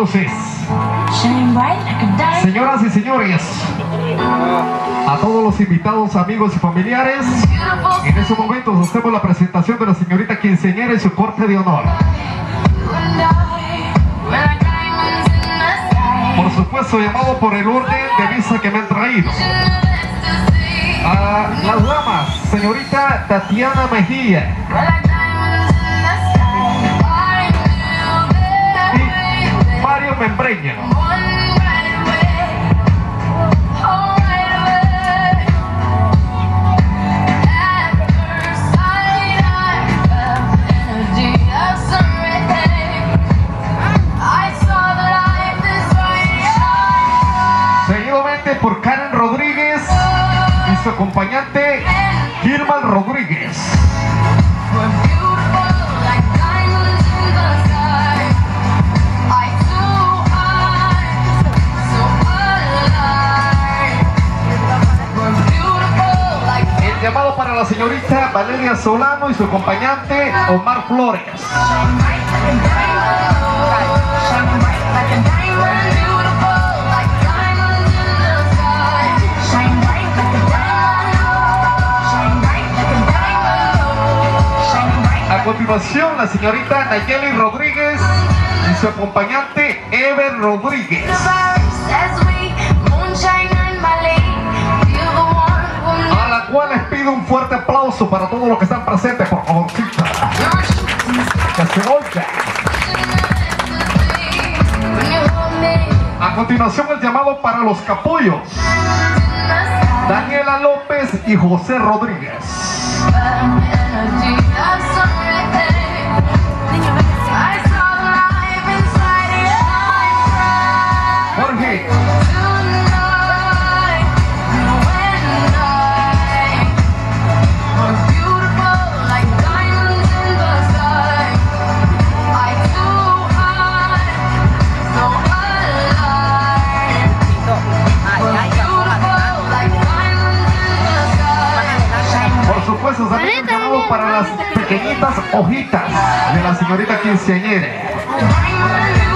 Entonces, señoras y señores, a todos los invitados, amigos y familiares, en estos momentos hacemos la presentación de la señorita quinceañera y su corte de honor. Por supuesto, llamado por el orden de visa que me han traído. A las damas, señorita Tatiana Mejía. Membreña. Seguidamente por Karen Rodríguez y su acompañante Gilman Rodríguez. Llamado para la señorita Valeria Solano y su acompañante Omar Flores. A continuación, la señorita Nayeli Rodríguez y su acompañante Ever Rodríguez. Un fuerte aplauso para todos los que están presentes, por favor. A continuación, el llamado para los capullos. Daniela López y José Rodríguez. Pequeñitas hojitas de la señorita quinceañera.